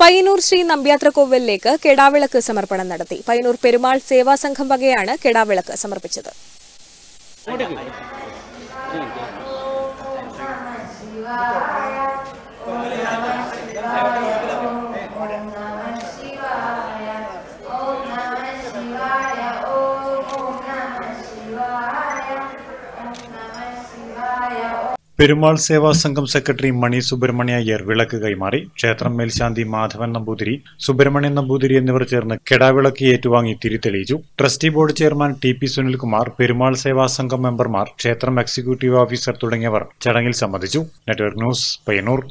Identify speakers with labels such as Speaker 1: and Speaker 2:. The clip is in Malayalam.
Speaker 1: പയ്യന്നൂർ ശ്രീ നമ്പ്യാത്ര കോവിലിലേക്ക് കെടാവിളക്ക് സമർപ്പണം നടത്തി. പയ്യന്നൂർ പെരുമാൾ സേവാ സംഘം വകയാണ് കെടാവിളക്ക് സമർപ്പിച്ചത്.
Speaker 2: പെരുമാൾ സേവാ സംഘം സെക്രട്ടറി മണി സുബ്രഹ്മണ്യ അയ്യർ വിളക്ക് കൈമാറി. ക്ഷേത്രം മേൽശാന്തി മാധവൻ നമ്പൂതിരി സുബ്രഹ്മണ്യൻ നമ്പൂതിരി എന്നിവർ ചേർന്ന് കെടാവിളക്ക് ഏറ്റുവാങ്ങി തിരിതെളിയിച്ചു. Trustee board chairman T P Sunilkumar Perumal Seva Sangham മെമ്പർമാർ ക്ഷേത്രം എക്സിക്യൂട്ടീവ് ഓഫീസർ തുടങ്ങിയവർ ചടങ്ങിൽ സംബന്ധിച്ചു. Network news Payyanur.